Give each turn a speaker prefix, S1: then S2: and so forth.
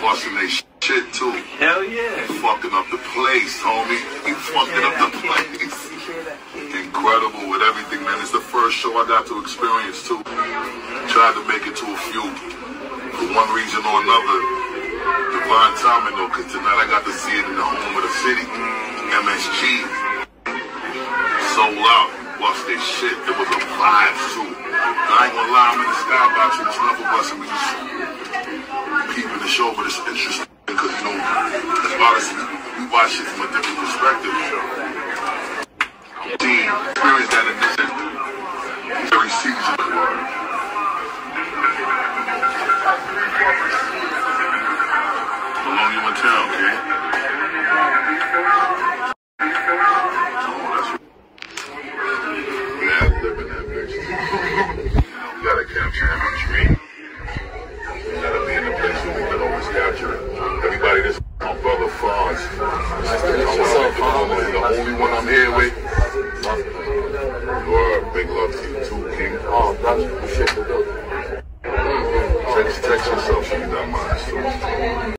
S1: busting their shit too.
S2: Hell yeah.
S1: Fucking up the place, homie. He fucking up the place. Incredible with everything, man. It's the first show I got to experience too. Tried to make it to a few. For one reason or another. Divine timing though, cause tonight I got to see it in the home of the city. MSG. Sold out. Bust their shit. It was a vibe too. I ain't gonna lie, I'm in the skybox with this level bus and we just peeping the show, but it's interesting because, you know, as far as we watch it from a different perspective. See, experience that in this every season. How long you in town, okay? Yeah, living that bitch. You Texas, so you don't mind.